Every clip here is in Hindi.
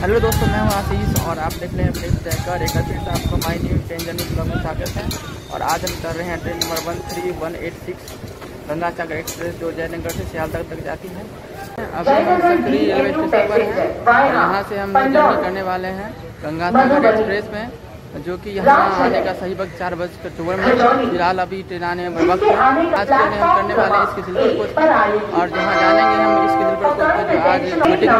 हेलो दोस्तों मैं हूँ आशीष और आप देख रहे हैं प्लेस जयकर एक फिर से आपको my new train journey blog में स्वागत है। और आज हम कर रहे हैं train number one three one eight six Ganga Sagar express जो जयनगर से सियालदह तक तक जाती है। सक्री रेलवे स्टेशन पर हैं। और यहाँ से हम जर्नी करने वाले हैं गंगा सागर एक्सप्रेस में। जो कि यहाँ आने का सही वक्त चार बज कर चौवन मिनट फ़िलहाल अभी ट्रेन आने में वक्त है। आज ट्रेन हम करने वाले हैं इसके सिल्वर कोच और जहाँ जानेंगे हम इसके सिल्वर कोच पर जो आज मीटिंग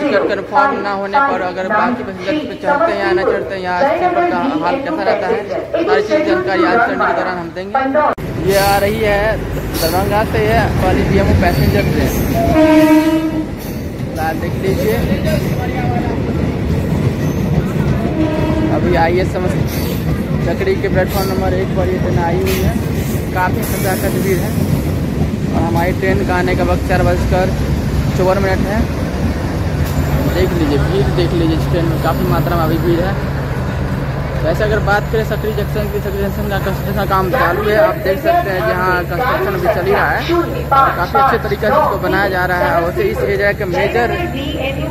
टिकट कन्फर्म ना होने पर अगर बाकी पैसेंजर पे चढ़ते हैं या न चढ़ते हैं यहाँ स्लीपर का हाल कैसा रहता है सारी चीज़ जानकारी आज चढ़ने के दौरान हम देंगे। ये आ रही है दरभंगा से है वाली बी पैसेंजर ट्रेन देख लीजिए। अभी आई है समझ लकड़ी के प्लेटफॉर्म नंबर एक पर ये ट्रेन आई हुई है। काफ़ी सजा का भीड़ है। और हमारी ट्रेन का आने का वक्त चार बजकर चौवन मिनट है। देख लीजिए, भीड़ देख लीजिए इस ट्रेन में। काफ़ी मात्रा में अभी भीड़ है। वैसे अगर बात करें सक्री जंक्शन की सक्री जंक्शन का कंस्ट्रक्शन काम चालू है। आप देख सकते हैं जहाँ कंस्ट्रक्शन अभी चल रहा है। काफ़ी अच्छे तरीके से इसको बनाया जा रहा है वैसे इस एरिया का मेजर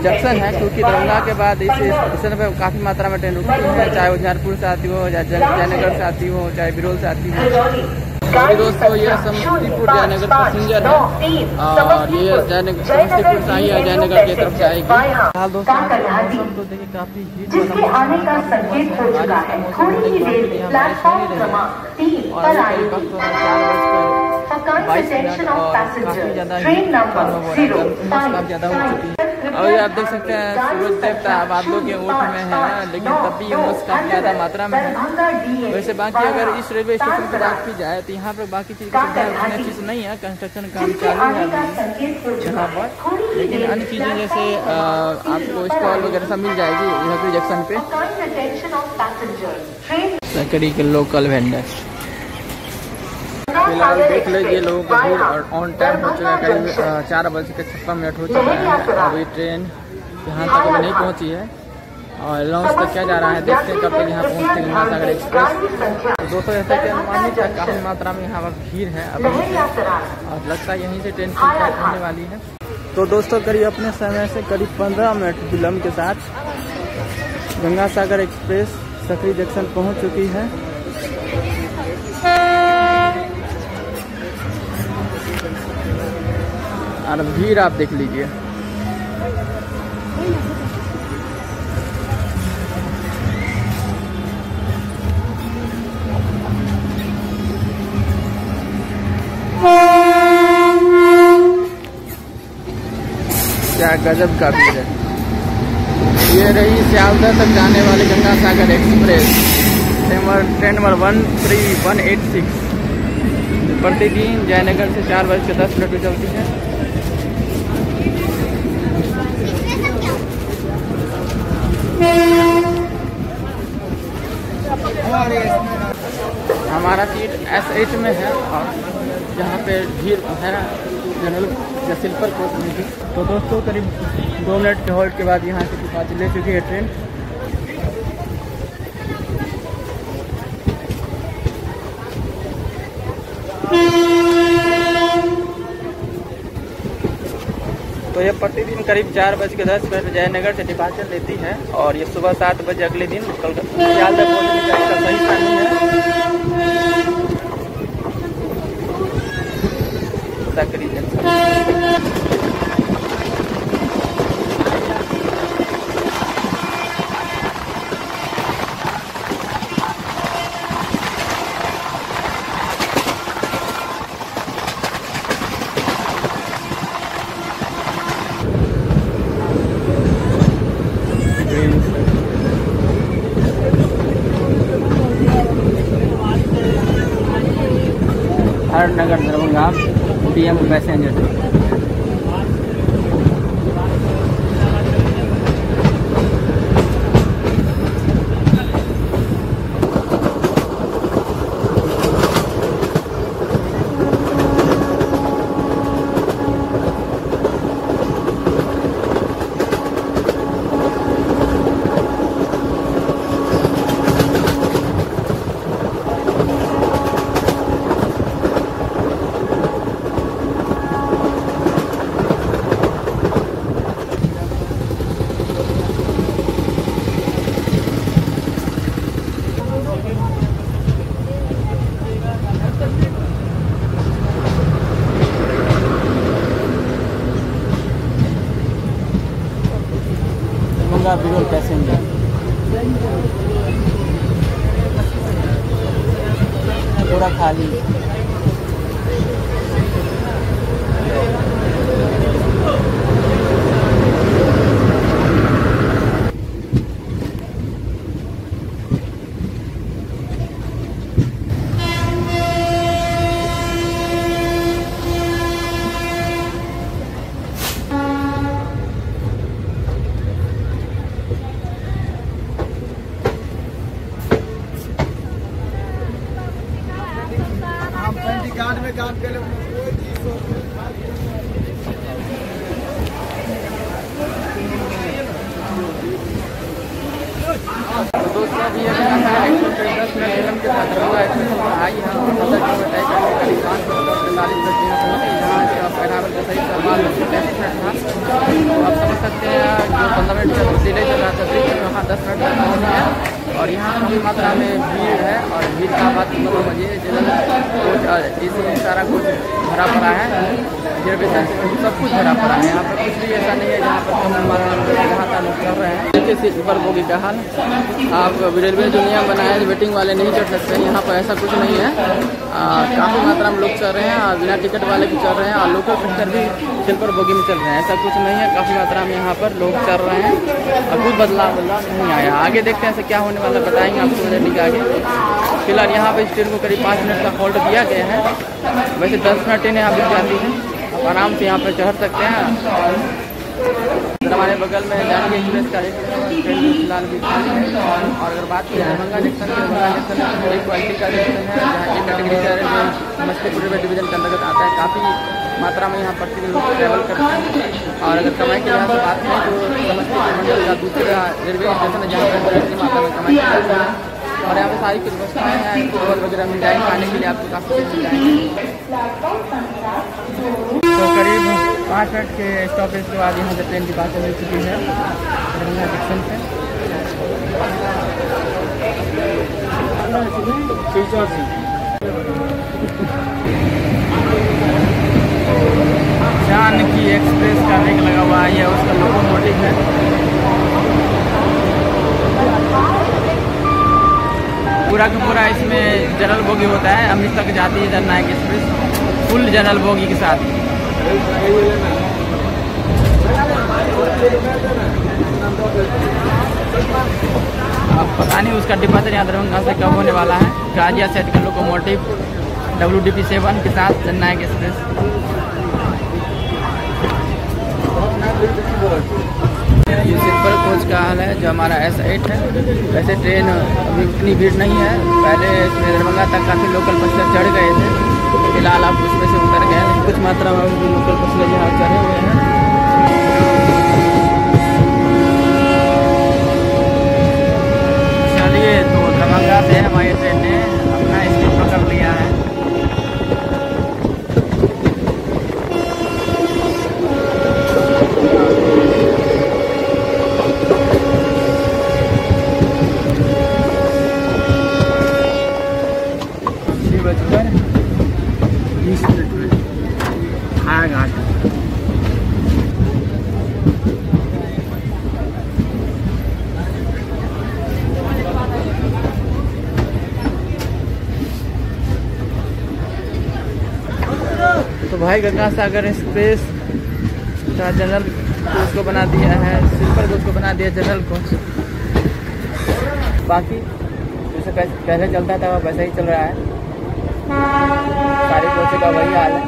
जंक्शन है, क्योंकि दरभंगा के बाद इस स्टेशन पर काफ़ी मात्रा में ट्रेन रुकती है। चाहे वो से आती हो, चाहे जयनगर से आती हो, चाहे बिरोल से आती हो। सॉरी दोस्तों ये समस्तीपुर जयनगर पैसेंजर है। और ये जयनगर समस्तीपुर से आई है जयनगर की तरफ़ से आएगी। फ़िलहाल दोस्तों मौसम तो देखिए काफ़ी हीट वाला आने का संकेत हो चुका है। थोड़ी ही देर प्लेटफॉर्म क्रमांक तीन पर आएगी। और और आप देख सकते हैं सूरज देवता बादलों के ओट में है लेकिन तब भी उमस काफ़ी ज़्यादा मात्रा में है। वैसे बाकी अगर इस रेलवे स्टेशन पर बात की जाए तो यहाँ पर बाकी चीज़ चीज़ नहीं है कंस्ट्रक्शन काम चालू है। यहाँ पर लेकिन अन्य चीज़ें जैसे आपको स्टॉल वगैरह सब मिल जाएगी यहाँ पे। जंक्शन पे सकरी के लोकल वेंडर फ़िलहाल देख लीजिए लोगों का भीड़ और ऑन टाइम हो चुका है करीब चार बज के छप्पन मिनट हो चुका है। अभी ट्रेन यहाँ तक अभी नहीं पहुँची है। और लॉन्च तक क्या जा रहा है देखते हैं कब तक यहाँ पहुँचते गंगा सागर एक्सप्रेस। तो दोस्तों जैसा कि अनुमानित है काफ़ी मात्रा में यहाँ पर भीड़ है। अभी और लगता है यहीं से ट्रेन फुल होने वाली है। तो दोस्तों करीब अपने समय से करीब पंद्रह मिनट विलम्ब के साथ गंगा सागर एक्सप्रेस सकरी जंक्शन पहुँच चुकी है। और भीड़ आप देख लीजिए। क्या गजब का भीड़ है। ये रही सियालदह तक जाने वाली Ganga Sagar express. Train number one three one eight six प्रतिदिन जयनगर से चार बज के दस मिनट में चलती है। हमारा सीट एस एच में है और यहाँ पे भीड़ है जनरल या स्लीपर कोच में तो दोस्तों, करीब दो मिनट के होल्ड के बाद यहाँ से डिपार्चर ले चुकी है ट्रेन। तो ये प्रतिदिन करीब चार बज के दस मिनट जयनगर से डिपार्चर लेती है और ये सुबह सात बजे अगले दिन कलकत्ता का सही टाइम है। Sakri Harnagar Darbhanga P M passenger. सब कुछ भरा पड़ा है। यहाँ पर कुछ भी ऐसा नहीं है जहाँ पर हम हमारा जहाँ तक चढ़ रहे हैं। देखिए स्लीपर बोगी का हाल। आप रेलवे जो नियम बनाए वेटिंग वाले नहीं चढ़ सकते हैं यहाँ पर ऐसा कुछ नहीं है। काफ़ी मात्रा में लोग चल रहे हैं और बिना टिकट वाले भी चल रहे हैं और लोकल पैसेंजर भी स्लीपर बोगी में चल रहे हैं। ऐसा कुछ नहीं है, काफ़ी मात्रा में यहाँ पर लोग चल रहे हैं। और कुछ बदलाव बदलाव नहीं आया आगे देखते हैं ऐसे क्या होने वाला बताएँगे आपको जर्नी के आगे। फ़िलहाल यहाँ पर इस ट्रेन को करीब पाँच मिनट का होल्ड दिया गया है। वैसे दस मिनट ट्रेन यहाँ पर जाती है। आराम से यहाँ पर चढ़ सकते हैं। हमारे बगल में जानवी एक्सप्रेस का एक फ़िलहाल है और अगर बात की दरभंगा जंक्शन की दरभंगा जंक्शन में बड़ी क्वालिटी का जंक्शन है, जहाँ एक कैटेगरी का रेलवे समस्तीपुर रेलवे डिवीज़न के अंतर्गत आता है। काफ़ी मात्रा में यहाँ प्रतिदिन लोग ट्रैवल करते हैं। और अगर कमाई की यहाँ बात करें तो समस्तीपुर मंडल का दूसरा रेलवे स्टेशन है, जहाँ पर बड़ी मात्रा में कमाई की जाती है। और यहाँ पे सारी कुछ व्यवस्थाएँ हैं टेबल वगैरह मिल जाएँगे खाने के लिए आपको काफ़ी मिल जाएँगे। तो करीब पाँच मिनट के स्टॉपेज के बाद यहाँ से ट्रेन की बातें मिल चुकी है। जानकी एक्सप्रेस का रेक लगा हुआ है यह उसका लोकोमोटिव है। पूरा का पूरा इसमें जनरल बोगी होता है अमृत तक जाती है Jannayak express full general bogie के साथ। पता नहीं उसका डिपार्चर यहाँ दरभंगा से कब होने वाला है। गाजिया सेट का locomotive W D P seven के साथ जननायक एक्सप्रेस। ये सिंपल कोच का हाल है, जो हमारा एस एट है। वैसे ट्रेन अभी उतनी भीड़ नहीं है। पहले इसमें दरभंगा तक काफ़ी लोकल पैसेंजर चढ़ गए थे। फ़िलहाल आप उसमें से उतर गए कुछ मात्रा में लोकल पैसेंजर यहाँ चढ़े हुए हैं। चलिए तो गंगा सागर एक्सप्रेस का जनरल कोच को बना दिया है स्लीपर कोच को बना दिया जनरल कोच बाकी, जैसे पहले चलता था वैसा ही चल रहा है। सारी कोचों का वही हाल है।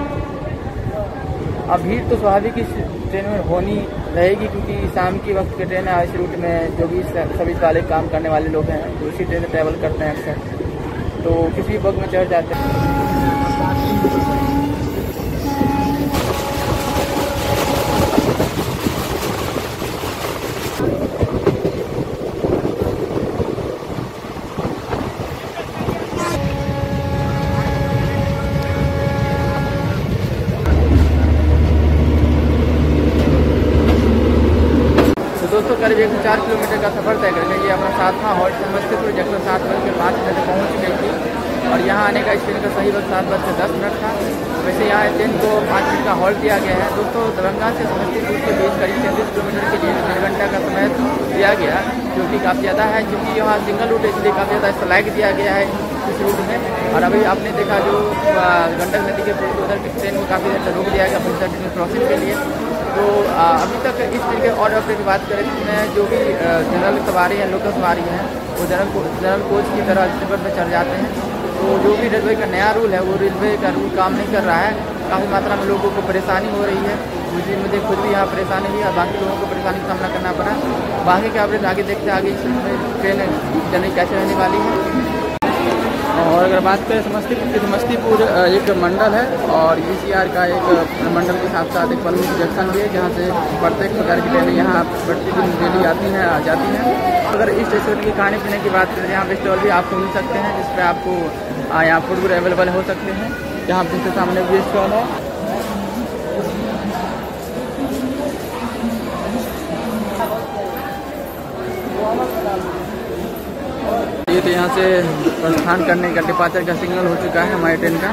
अब भीड़ तो स्वाभाविक इस ट्रेन में होनी रहेगी, क्योंकि शाम की वक्त की ट्रेन है, इस रूट में जो भी सर्विस वाले काम करने वाले लोग हैं तो उसी ट्रेन से ट्रैवल करते हैं अक्सर। तो किसी वक्त में चढ़ जाते हैं। दोस्तों, करीब एक सौ चार किलोमीटर का सफ़र तय करके ये अपना सातवां हॉल्ट समस्तीपुर जंक्शन सात बज के पाँच मिनट पहुँच गई थी। और यहाँ आने का ट्रेन का सही वक्त सात बज के दस मिनट था। वैसे यहाँ ट्रेन को पाँच मिनट का हॉल्ट दिया गया है। दोस्तों, दरभंगा से समस्तीपुर के बीच करीब तैंतीस किलोमीटर के लिए डेढ़ घंटा का समय दिया गया, जो कि काफ़ी ज़्यादा है क्योंकि यहाँ सिंगल रूट है इसलिए काफ़ी ज़्यादा स्लैग दिया गया है इस रूट में। और अभी आपने देखा जो गंडक नदी के पुल उधर ट्रेन को काफ़ी ज़्यादा रोक दिया गया पंचर ट्रेन क्रॉसिंग के लिए। तो अभी तक इस ट्रेन के और अपडेट की बात करें तो इसमें जो भी जनरल सवारी हैं लोकल सवारी हैं, वो जनरल जनरल कोच की तरह स्लीपर में चढ़ जाते हैं। तो जो भी रेलवे का नया रूल है, वो रेलवे का रूल काम नहीं कर रहा है। काफ़ी मात्रा में लोगों को परेशानी हो रही है। मुझे मुझे खुद भी यहाँ परेशानी हुई और बाकी लोगों को परेशानी का सामना करना पड़ा। बाकी के अपडेट आगे देखते, आगे इसमें ट्रेन जर्नी कैसे रहने वाली है। और अगर बात करें समस्तीपुर की समस्तीपुर एक मंडल है और ई का एक मंडल के साथ साथ एक प्रमुख जंक्शन भी है, जहाँ से प्रत्येक प्रकार की ट्रेनें यहाँ प्रतिदिन डेली आती हैं जाती हैं। अगर इस स्टेशन की खाने पीने की बात करें, यहाँ पे स्टॉल भी आपको मिल सकते हैं, जिस पर आपको यहाँ फ़ूड अवेलेबल हो सकते हैं। यहाँ जिसके सामने भी स्टॉल है। तो यहाँ से प्रस्थान करने का डिपार्चर का सिग्नल हो चुका है हमारी ट्रेन का।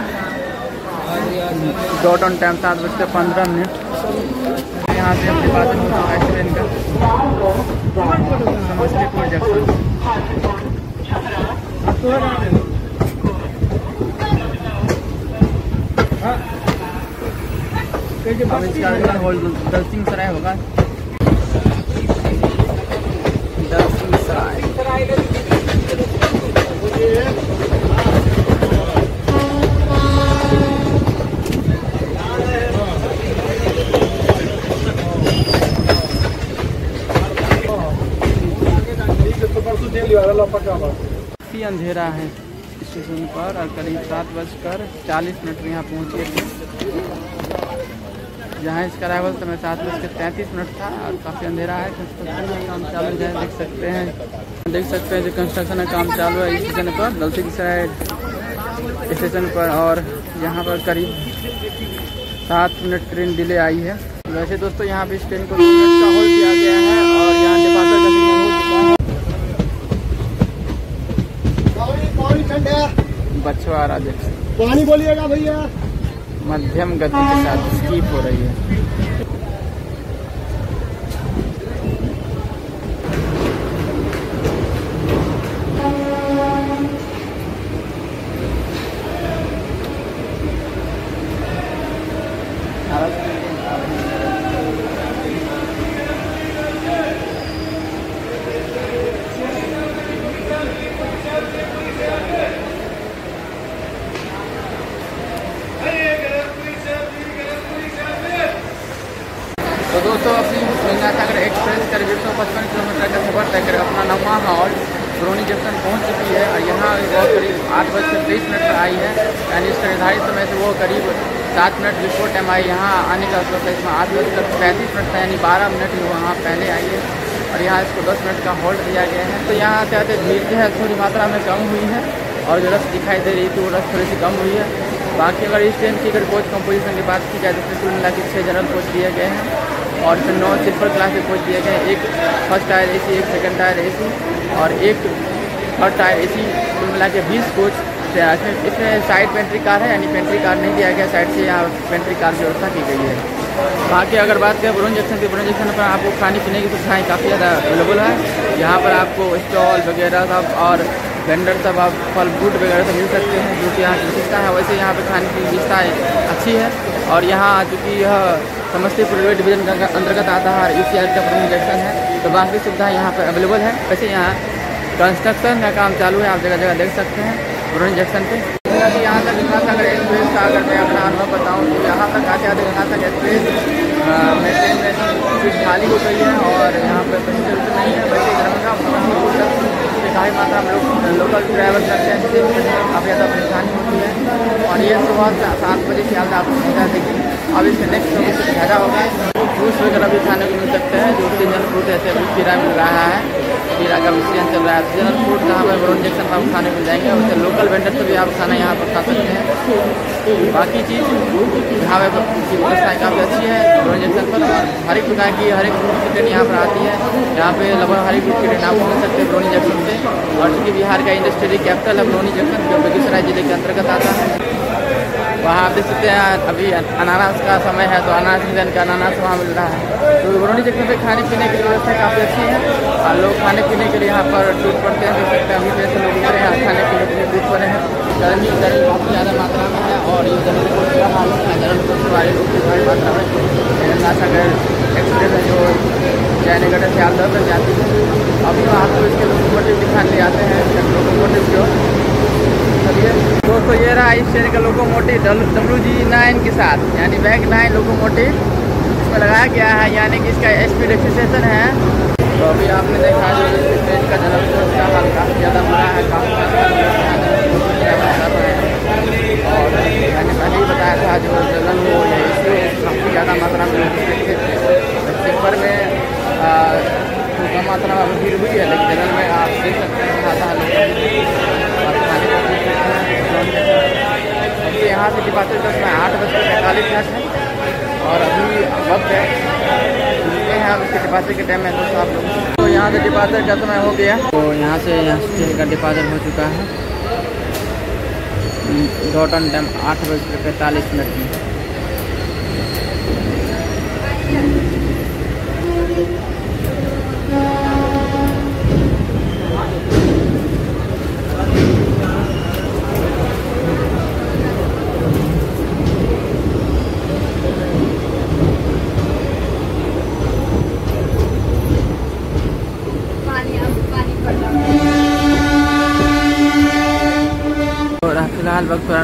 डॉट ऑन टाइम सात बजकर पंद्रह मिनट। यहाँ से हम डिपार्चर हो चुका है ट्रेन का। समस्तीपुर जंक्शन अब इसका अगला होल्ड दलसिंह सराय होगा दलसिंह सराय काफ़ी अंधेरा है स्टेशन पर और करीब सात बजकर चालीस मिनट में यहाँ पहुँचे थे। जहाँ इसका अराइवल समय सात बज के तैंतीस मिनट था और काफ़ी अंधेरा है। कंस्ट्रक्शन का काम चालू है देख सकते हैं। देख सकते हैं जो कंस्ट्रक्शन का काम चालू है स्टेशन पर, गलती की साइड स्टेशन पर और यहाँ पर करीब सात मिनट ट्रेन डिले आई है। वैसे दोस्तों, यहाँ पे इस ट्रेन को का होल्ड किया गया है और यहाँ डिपार्चर का बछवाड़ा जंक्शन पानी बोलिएगा भैया। मध्यम गति के साथ स्कीप हो रही है तो दोस्तों अपनी गंगा सागर एक्सप्रेस करीब एक सौ पचपन किलोमीटर का सफ़र तय कर अपना नवा हॉल ब्रोनी जंक्शन पहुँच चुकी है और यहाँ वो करीब आठ बज के तेईस मिनट पर आई है यानी इसका निर्धारित समय से वो करीब सात मिनट बिफोर टाइम आई यहाँ आने का मतलब इसमें आठ बजकर यानी बारह मिनट ही वहाँ पहले आई है और यहाँ इसको दस मिनट का होल्ड दिया गया है। तो यहाँ आते आते भीड़ जो है थोड़ी मात्रा में कम हुई है और जो रस दिखाई दे रही थी वो रस थोड़ी सी कम हुई है। बाकी अगर इस ट्रेन की अगर कोच कंपोजिशन की बात की जाए तो कुल मिला के छः जनरल कोच दिए गए हैं और फिर नौ स्लीपर क्लास के कोच दिए गए हैं। एक फ़र्स्ट टायर एसी एक सेकेंड टायर एसी और एक थर्ड टायर एसी कुल मिला के बीस कोच से इसमें इसमें साइड पेंट्री कार है, यानी पेंट्री कार नहीं दिया गया साइड से यहाँ पेंट्री कार की व्यवस्था की गई है। बाकी अगर बात करें ब्रोन जंक्शन की ब्रोन जंक्शन पर आपको खाने पीने की सुविधाएँ काफ़ी ज़्यादा अवेलेबल है। यहाँ पर आपको स्टॉल वगैरह सब और वेंडर सब आप फल फ्रूट वगैरह सब मिल सकते हैं, जो कि यहाँ की विशेषता है। वैसे यहाँ पर खाने की विशेषता अच्छी है और यहाँ चूँकि यह समस्तीपुर रेलवे डिवीज़न का अंतर्गत आता है ई का प्रमुख जंक्शन है तो बाकी सुविधाएँ यहाँ पर अवेलेबल है। वैसे यहाँ कंस्ट्रक्शन का काम चालू है, आप जगह जगह देख सकते हैं। ब्रोन जंक्शन पे। अभी यहाँ तक गंगा सागर एक्सप्रेस का अगर मैं अपना अनुभव बताऊँ तो यहाँ तक आते आते गंगा सागर एक्सप्रेस में ट्रेन में सीट खाली हो गई है और यहाँ पर पैसेंजर उतने नहीं है। बल्कि दरभंगा समस्तीपुर तक से काफ़ी मात्रा में लोग लोकल ट्रैवल करते हैं। जिससे काफ़ी ज़्यादा परेशानी होती है। और ये सुबह सात बजे के आज आपको सुविधा देगी अब इसके नेक्स्ट समय से ज़्यादा होगा जूस वगैरह भी खाने को मिल सकते हैं। जो सीज़न फ्रूट ऐसे अभी खीरा मिल रहा है। खीरा का भी सीज़न चल रहा है। सीजनल फ्रूट जहाँ पर ब्रोन जंक्शन पर खाने को जाएँगे, वैसे लोकल वेंडर से भी आप खाना यहाँ पर खा सकते हैं। बाकी चीज़ यहाँ पे की व्यवस्था काफ़ी अच्छी है। ब्रोन जंक्शन पर हर एक प्रकार की, हर एक फ्रूट की ट्रेन यहाँ पर आती है। यहाँ पे लगभग हर एक फ्रूट की ट्रेन आप पहुँच सकते हैं ब्रोनी जंक्शन से। और चूँकि बिहार का इंडस्ट्रियल कैपिटल है ब्रोनी जंक्शन जो बेगूसराय ज़िले के अंतर्गत आता है। वहाँ देख सकते हैं अभी अनानास का समय है तो अनानास सीज़न का अनानास वहाँ मिल रहा है। तो बरौनी जगह पे खाने पीने की व्यवस्था काफ़ी अच्छी है और लोग खाने पीने के लिए यहाँ पर टूट पड़ते हैं, देख सकते हैं। अभी जैसे लोग उतरे हैं खाने पीने के लिए टूट पड़े हैं। गर्मी गर्मी काफ़ी ज़्यादा मात्रा में है और ये कोच का हाल है कोच वाले भारी मात्रा में। नासागर एक्सप्रेस है जो जयनगर से सियालदह तक जाती है। अभी हम आपको इसके लोकोमोटिव दिखाने आते हैं लोकोमोटिव जो चलिए दोस्तों, ये रहा इस ट्रेन का लोकोमोटिव डब्ल्यू जी नाइन के साथ, यानी बैग नाइन लोकोमोटिव इसमें लगाया गया है, यानी कि इसका स्पीड एक्सेसन है। तो अभी आपने देखा जो ट्रेन का जनरल कोच का हाल काफ़ी ज़्यादा बुरा है काफ़ी और मैंने पहले ही बताया था, जो जनरल वो है इसमें काफ़ी ज़्यादा मात्रा में पेपर में कम मात्रा में भीड़ हुई है, लेकिन जनरल में आप देख सकते हैं का यहाँ से डिपार्चर का समय आठ बजकर पैंतालीस मिनट है। और अभी वक्त है। मिलते हैं हम उसके डिपार्चर के टाइम में, दोस्तों आप लोग। तो यहाँ से डिपार्चर का समय हो गया। तो यहाँ से यहाँ से ट्रेन का डिपार्चर हो चुका है। डॉटन टाइम आठ बजकर पैंतालीस मिनट में फ़िलहाल वक्त पूरा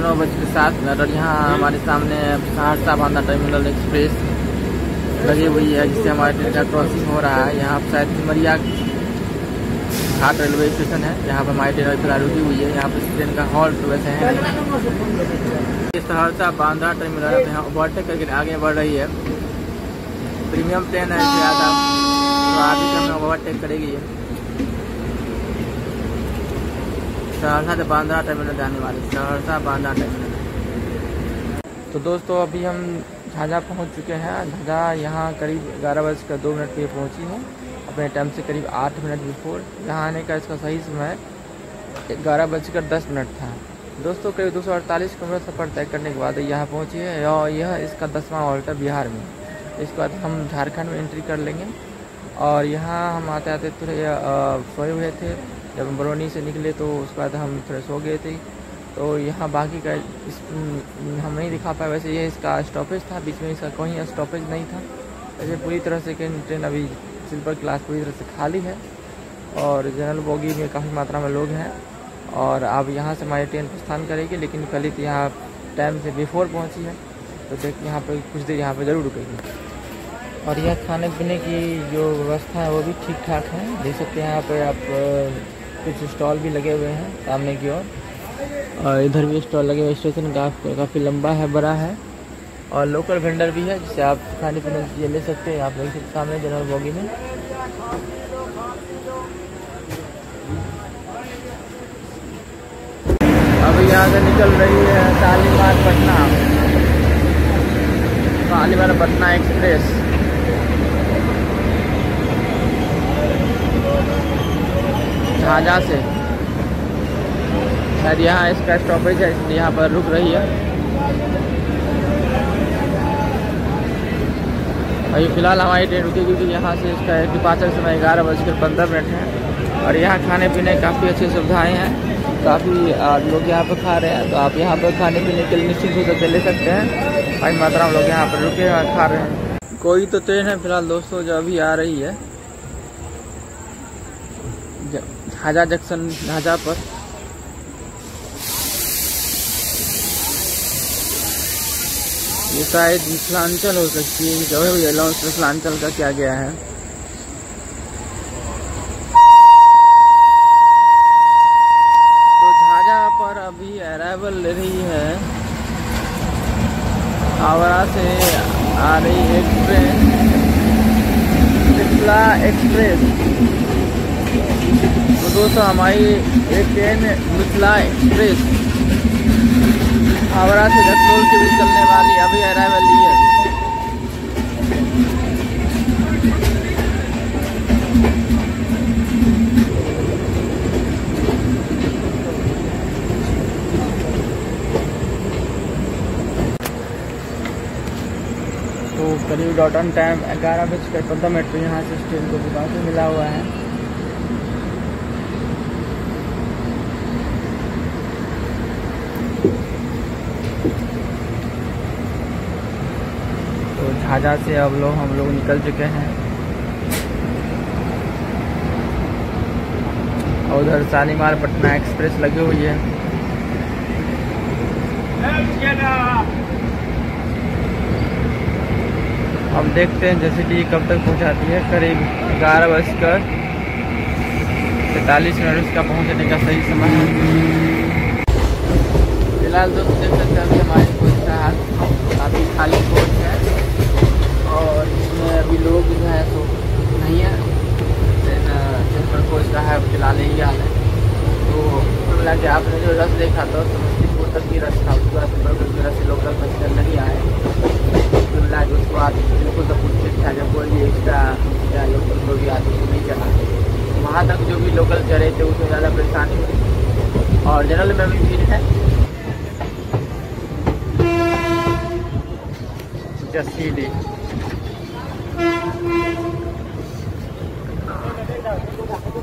मिनट और यहाँ हमारे सामने सहरसा बांदा टर्मिनल एक्सप्रेस लगी हुई है, जिससे हमारे ट्रेन का क्रॉसिंग हो रहा है। यहाँ शायद सिमरिया घाट रेलवे स्टेशन है, जहाँ पर हमारी ट्रेन फ़िलहाल रुकी हुई है। यहाँ पर ट्रेन का हॉल्ट वैसे है सहरसा बांद्रा टर्मिनल यहाँ ओवरटेक करके आगे बढ़ रही है। प्रीमियम ट्रेन है ज़्यादा तो ओवरटेक करेगी ये। सहरसा से बांद्रा टर्मिनल जाने वाले, सहरसा बांद्रा टर्मिनल। तो दोस्तों, अभी हम झाझा पहुँच चुके हैं। झाझा यहाँ करीब ग्यारह बजकर दो मिनट पे पहुँची है। अपने टाइम से करीब आठ मिनट बिफोर यहाँ आने का इसका सही समय ग्यारह बजकर दस मिनट था। दोस्तों, करीब दो सौ अड़तालीस किलोमीटर सफ़र तय करने के बाद यहाँ पहुँची है और यह इसका दसवां ऑल्टर बिहार में। इसके बाद हम झारखंड में एंट्री कर लेंगे। और यहाँ हम आते आते थोड़े सोए हुए थे। जब बरौनी से निकले तो उसके बाद हम थोड़े सो गए थे। तो यहाँ बाकी का इस हम नहीं दिखा पाए। वैसे ये इसका स्टॉपेज था, बीच में इसका कहीं स्टॉपेज नहीं था। वैसे पूरी तरह से ट्रेन अभी स्लीपर क्लास पूरी तरह से खाली है और जनरल बोगी में काफ़ी मात्रा में लोग हैं। और अब यहाँ से हमारी ट्रेन प्रस्थान करेगी, लेकिन कल तो यहाँ टाइम से बिफोर पहुँची है। तो देख, यहाँ पर कुछ देर यहाँ पर ज़रूर रुकेगी। और यह खाने पीने की जो व्यवस्था है, वो भी ठीक ठाक है। देख सकते हैं यहाँ पर आप कुछ स्टॉल भी लगे हुए हैं सामने की ओर। और इधर भी स्टॉल लगे हुए स्टेशन काफ़ी काफ़ी लंबा है, बड़ा है। और लोकल वेंडर भी है जिससे आप खाने पीने की चीज़ें ले सकते हैं। आप लोग सामने जनरल बोगी में। से निकल रही है शालीमार पटना। शालीमार पटना एक्सप्रेस झाझा से। शायद यहाँ इसका स्टॉपेज है, इसलिए यहाँ पर रुक रही है। अभी फ़िलहाल हमारी ट्रेन रुकी क्योंकि यहाँ से इसका डिपार्चर समय ग्यारह बजकर पंद्रह मिनट है। और यहाँ खाने पीने काफ़ी अच्छी सुविधाएँ हैं। काफ़ी लोग यहाँ पर खा रहे हैं। तो आप यहाँ पर खाने पीने के लिए निश्चित रूप से ले सकते हैं। भाई मात्रा में लोग यहाँ पर रुके और खा रहे हैं। कोई तो ट्रेन है फ़िलहाल दोस्तों जो अभी आ रही है। झाझा जंक्शन झाझा पर। ये शायद मिथिलांचल हो सकती है जो है अलाउंस मिथिलांचल का क्या गया है? तो झाझा पर अभी अराइवल ले रही है। हावड़ा से आ रही एक ट्रेन मिथिला एक्सप्रेस तो दोस्तों, हमारी एक ट्रेन मिथिला एक्सप्रेस हावड़ा से जसपोल के बीच चलने वाली अभी अराइवल ली है। तो करीब डॉट ऑन टाइम ग्यारह बजकर पंद्रह मिनट पर यहाँ से ट्रेन को दुकान से मिला हुआ है। झाझा से अब लोग हम लोग निकल चुके हैं। और उधर शालीमार पटना एक्सप्रेस लगी हुई है। हम देखते हैं, जैसे कि कब तक पहुंचाती है। करीब ग्यारह बजकर पैंतालीस मिनट उसका पहुँचने का सही समय है। फ़िलहाल दोस्तों देख सकते हैं हमारे का काफ़ी खाली कोच है अभी लोग जो है तो नहीं है। लेकिन जिस पर कोच का है, फ़िलहाल यही हाल है। तो मिला के आपने जो रस देखा था, समस्तीपुर तक की रस था, उसके बाद बगल की रस लोकल पैसेंजर नहीं आए। मिला के उसके बाद बिल्कुल सब कुछ ठीक ठाक है कोई भी एक्स्ट्रा या लोकल कोई भी आदमी को नहीं चला। वहाँ तक जो भी लोकल चले थे, उसमें ज़्यादा परेशानी हुई और जनरल में भी भीड़ है।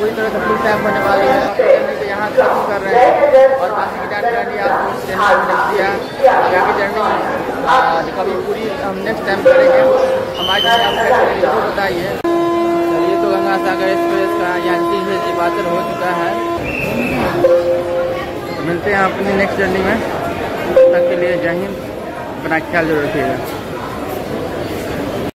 पूरी तरह से फुल टाइम होने वाली है। ट्रेन यहाँ खत्म कर रहे हैं। और बाकी की जानकारी आपको इस ट्रेन में मिल दिया आगे की जर्नी कभी पूरी हम नेक्स्ट टाइम करेंगे, हमारे ज़रूर बताइए। चलिए तो गंगा सागर एक्सप्रेस का यात्री से डिपार्चर हो चुका है। मिलते हैं अपनी नेक्स्ट जर्नी में। तब तक के लिए जय हिंद। अपना ख्याल ज़रूर रखिएगा।